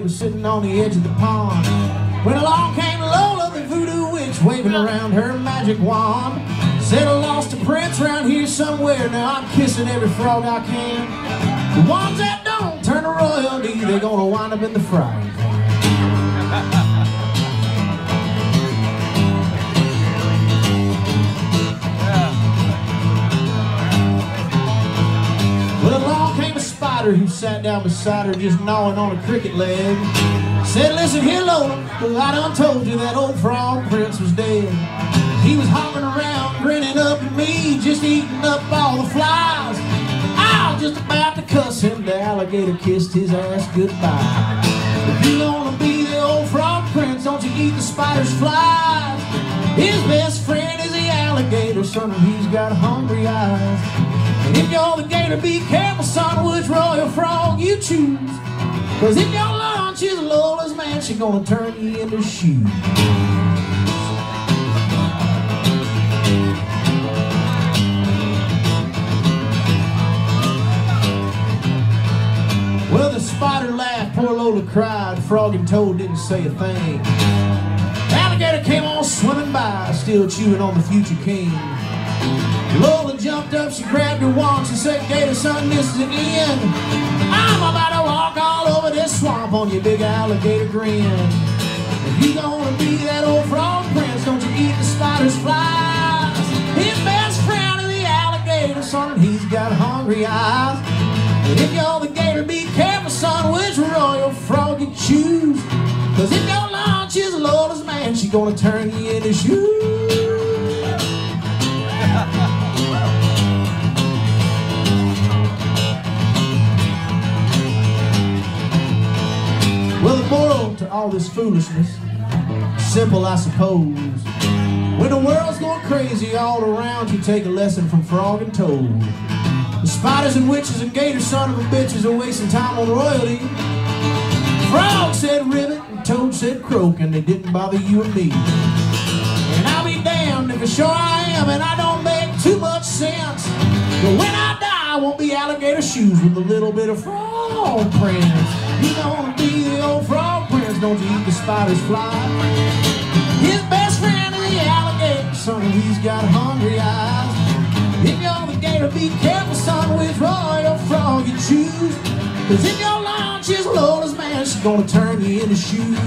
was sitting on the edge of the pond. When along came Lola, the voodoo witch, waving around her magic wand. Said I lost a prince around here somewhere. Now I'm kissing every frog I can. The ones that don't turn to royalty, they're gonna wind up in the frying pan. Who sat down beside her, just gnawing on a cricket leg. Said, listen here, Lola, I done told you that old frog prince was dead. He was hopping around, grinning up at me, just eating up all the flies. I was just about to cuss him, the alligator kissed his ass goodbye. If you wanna be the old frog prince, don't you eat the spider's flies. His best friend is the alligator, son, and he's got hungry eyes. If you're the gator, be careful, son, which royal frog you choose. Cause if your lunch is Lola's man, she gonna turn you into shoes. Well, the spider laughed, poor Lola cried, frog and toad didn't say a thing. Alligator came on swimming by, still chewing on the future king. Lola jumped up, she grabbed her wand, she said, Gator son, this is the end. I'm about to walk all over this swamp on your big alligator grin. If you gonna be that old frog prince, don't you eat the spider's flies. His best friend is the alligator, son, he's got hungry eyes. And if you're the gator, be careful, son, which royal frog you choose. Cause if your lunch is Lola's man, she gonna turn you all this foolishness, simple I suppose. When the world's going crazy all around, you take a lesson from frog and toad. The spiders and witches and gators, son of a bitches are wasting time on royalty. Frog said ribbit and toad said croak, and they didn't bother you and me. And I'll be damned if sure I am, and I don't make too much sense. But when I die, I won't be alligator shoes with a little bit of frog prints. You gonna be the old frog don't you eat the spider's fly? His best friend is the alligator, son, he's got hungry eyes. If you're the gator, be careful, son, which royal frog you choose. Cause if your lunch is Lola's man, she's gonna turn you into shoes.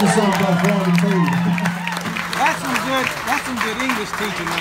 This Good English teaching, man.